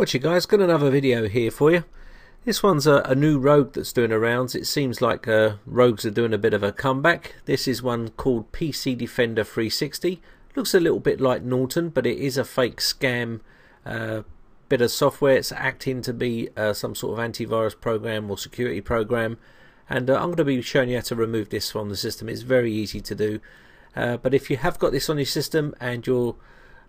Watch you guys, got another video here for you. This one's a, a new rogue that's doing arounds. It seems like uh, rogues are doing a bit of a comeback. This is one called PC Defender 360. Looks a little bit like Norton, but it is a fake scam uh, bit of software. It's acting to be uh, some sort of antivirus program or security program. And uh, I'm going to be showing you how to remove this from the system. It's very easy to do. Uh, but if you have got this on your system and you're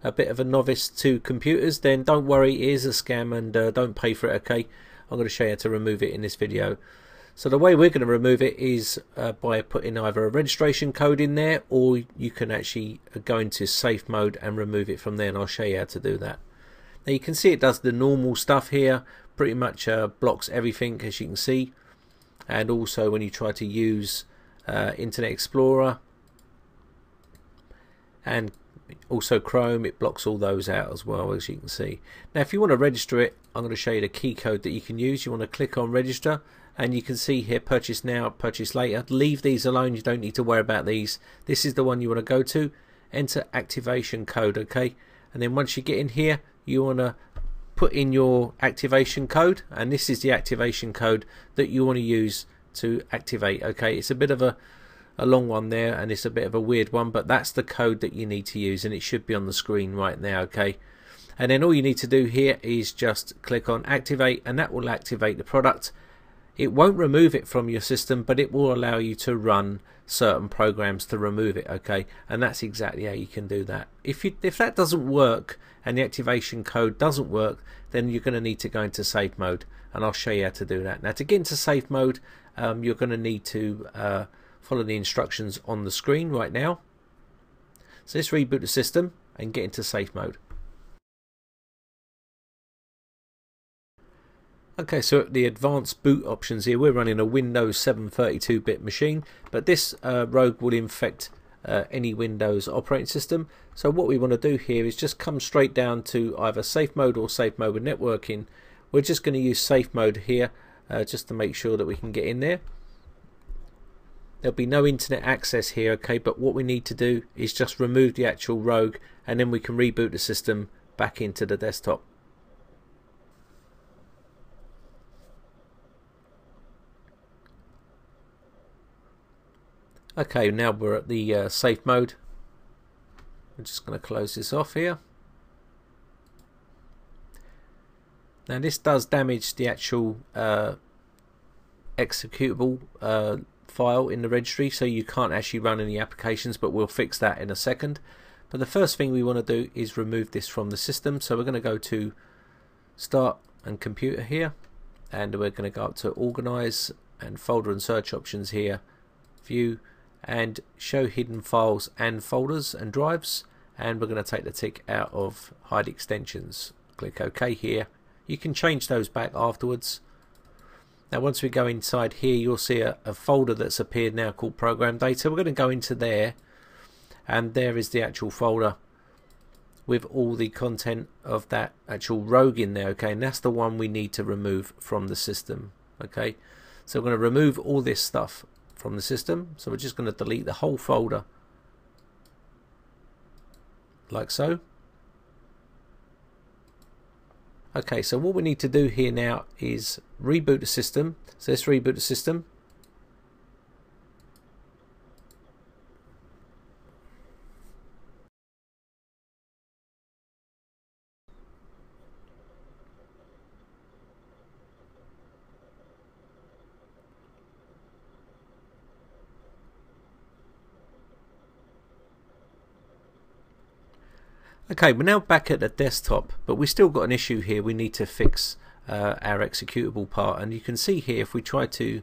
a bit of a novice to computers, then don't worry, it is a scam and uh, don't pay for it, okay? I'm going to show you how to remove it in this video. So the way we're going to remove it is uh, by putting either a registration code in there or you can actually go into safe mode and remove it from there and I'll show you how to do that. Now you can see it does the normal stuff here, pretty much uh, blocks everything as you can see and also when you try to use uh, Internet Explorer and also Chrome it blocks all those out as well as you can see. Now if you want to register it I'm going to show you the key code that you can use. You want to click on register and you can see here purchase now purchase later. Leave these alone you don't need to worry about these. This is the one you want to go to. Enter activation code okay? And then once you get in here you want to put in your activation code and this is the activation code that you want to use to activate okay? It's a bit of a a long one there and it's a bit of a weird one but that's the code that you need to use and it should be on the screen right now okay? And then all you need to do here is just click on activate and that will activate the product. It won't remove it from your system but it will allow you to run certain programs to remove it okay? And that's exactly how you can do that. If you if that doesn't work and the activation code doesn't work then you're going to need to go into safe mode and I'll show you how to do that. Now to get into safe mode um, you're going to need to uh, follow the instructions on the screen right now. So let's reboot the system and get into safe mode. Okay, so the advanced boot options here, we're running a Windows 7 32-bit machine, but this uh, rogue will infect uh, any Windows operating system. So what we want to do here is just come straight down to either safe mode or safe mode with networking. We're just going to use safe mode here uh, just to make sure that we can get in there. There'll be no internet access here, okay, but what we need to do is just remove the actual rogue and then we can reboot the system back into the desktop. Okay, now we're at the uh, safe mode. I'm just going to close this off here. Now this does damage the actual uh, executable uh, file in the registry so you can't actually run any applications but we'll fix that in a second. But the first thing we want to do is remove this from the system. So we're going to go to start and computer here and we're going to go up to organize and folder and search options here view and show hidden files and folders and drives. And we're going to take the tick out of hide extensions. Click OK here. You can change those back afterwards now once we go inside here you'll see a, a folder that's appeared now called program data. We're going to go into there and there is the actual folder with all the content of that actual rogue in there okay? And that's the one we need to remove from the system okay? So we're going to remove all this stuff from the system. So we're just going to delete the whole folder like so Okay, so what we need to do here now is reboot the system. So let's reboot the system. Okay, we're now back at the desktop, but we've still got an issue here. We need to fix uh, our executable part, and you can see here if we try to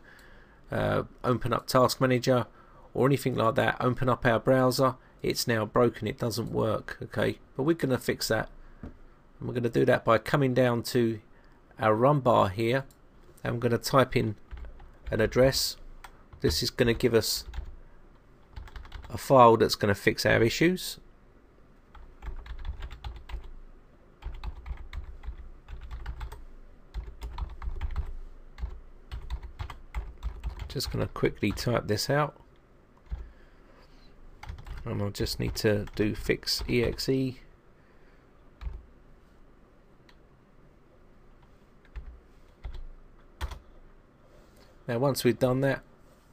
uh, open up Task Manager or anything like that, open up our browser, it's now broken. It doesn't work. Okay, but we're going to fix that. And we're going to do that by coming down to our run bar here. I'm going to type in an address. This is going to give us a file that's going to fix our issues. just going to quickly type this out. And I'll just need to do fix exe. Now once we've done that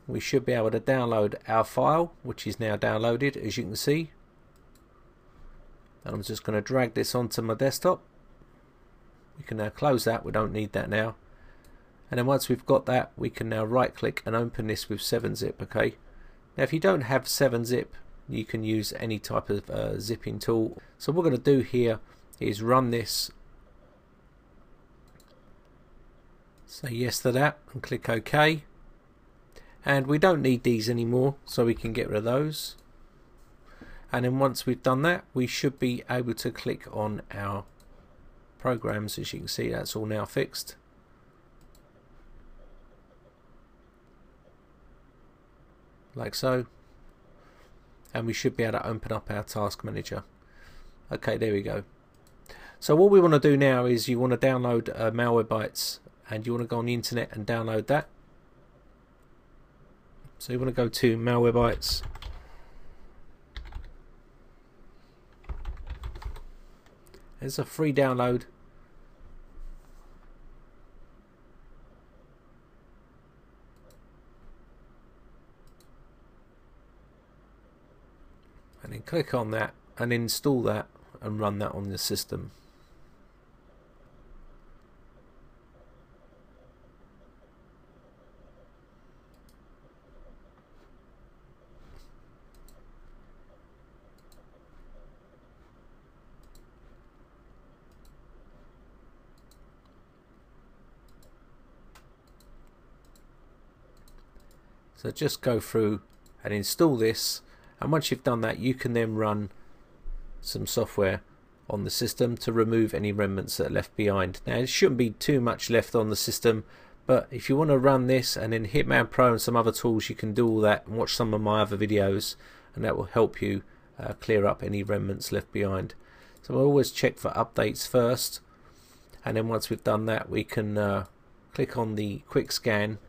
we should be able to download our file which is now downloaded as you can see. And I'm just going to drag this onto my desktop. We can now close that. We don't need that now and then once we've got that we can now right click and open this with 7-zip okay? Now if you don't have 7-zip you can use any type of uh, zipping tool. So what we're going to do here is run this. Say yes to that and click OK. And we don't need these anymore so we can get rid of those. And then once we've done that we should be able to click on our programs. As you can see that's all now fixed like so and we should be able to open up our task manager. Okay there we go. So what we want to do now is you want to download uh, Malwarebytes and you want to go on the internet and download that. So you want to go to Malwarebytes. It's a free download and then click on that and install that and run that on the system. So just go through and install this and once you've done that you can then run some software on the system to remove any remnants that are left behind. Now it shouldn't be too much left on the system but if you want to run this and then Hitman Pro and some other tools you can do all that and watch some of my other videos and that will help you uh, clear up any remnants left behind. So I always check for updates first and then once we've done that we can uh, click on the quick scan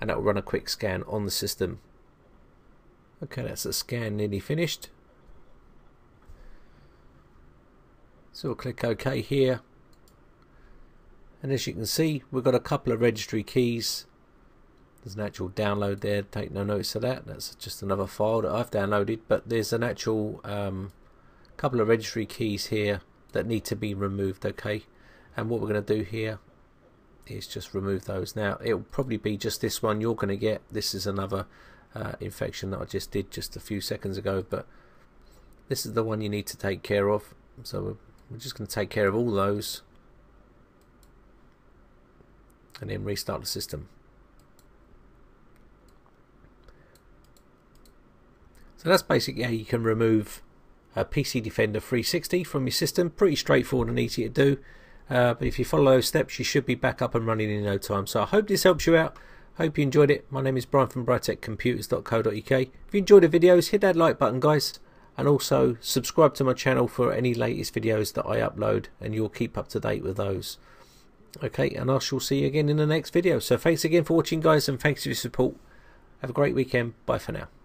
and that will run a quick scan on the system Okay, that's the scan nearly finished. So we'll click OK here. And as you can see, we've got a couple of registry keys. There's an actual download there, take no notice of that. That's just another file that I've downloaded. But there's an actual um, couple of registry keys here that need to be removed, okay? And what we're going to do here is just remove those. Now, it'll probably be just this one you're going to get. This is another uh, infection that I just did just a few seconds ago but this is the one you need to take care of. So we're just going to take care of all those and then restart the system. So that's basically how you can remove a PC Defender 360 from your system. Pretty straightforward and easy to do. Uh, but if you follow those steps you should be back up and running in no time. So I hope this helps you out Hope you enjoyed it. My name is Brian from briteccomputers.co.uk. If you enjoyed the videos, hit that like button, guys. And also subscribe to my channel for any latest videos that I upload and you'll keep up to date with those. Okay, and I shall see you again in the next video. So thanks again for watching, guys, and thanks for your support. Have a great weekend. Bye for now.